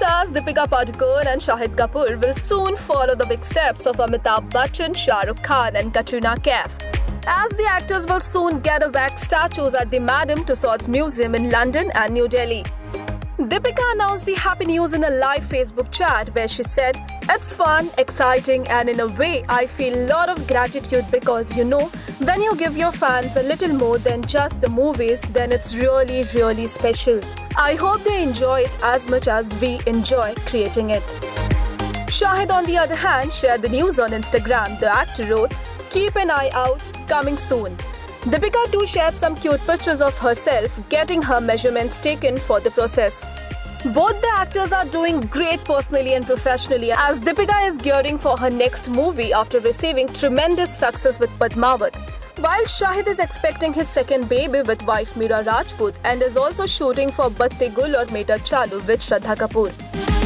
stars Deepika Padukone and Shahid Kapoor will soon follow the big steps of Amitabh Bachchan, Shah Rukh Khan, and Katrina Kaif. As the actors will soon a wax statues at the Madame Tussauds Museum in London and New Delhi. Deepika announced the happy news in a live Facebook chat where she said, It's fun, exciting, and in a way, I feel a lot of gratitude because you know, when you give your fans a little more than just the movies, then it's really, really special. I hope they enjoy it as much as we enjoy creating it. Shahid, on the other hand, shared the news on Instagram. The actor wrote, Keep an eye out, coming soon. Deepika too shared some cute pictures of herself getting her measurements taken for the process. Both the actors are doing great personally and professionally as Deepika is gearing for her next movie after receiving tremendous success with Padmaavat. While Shahid is expecting his second baby with wife Mira Rajput and is also shooting for Batti Gul or Meter Chalu with Shraddha Kapoor.